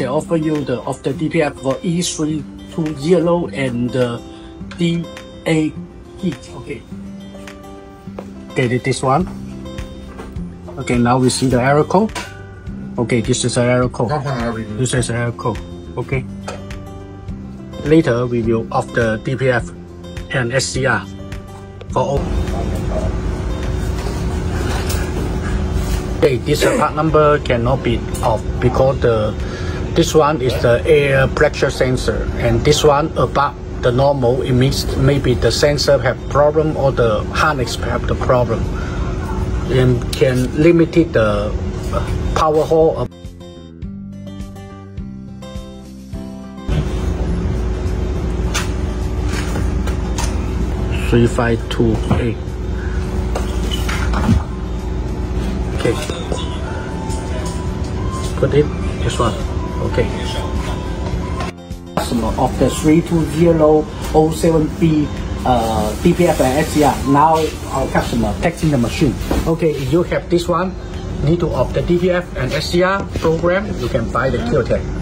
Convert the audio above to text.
They offer you the of the DPF for E320 and the DA heat. Okay. Okay, this one. Okay, now we see the error code. Okay, this is the error code. This is the error code. Okay. Later, we will off the DPF and SCR for all. Okay, this part number cannot be off because the this one is the air pressure sensor and this one above the normal means maybe the sensor have problem or the harness have the problem and can limit the uh, power hole three five two eight. Okay. Put it this one okay customer of the 32007B uh, DPF and SCR. Now our customer texting the machine. Okay, if you have this one, need to off the DPF and SCR program, you can buy the Kyotech.